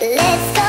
Let's go.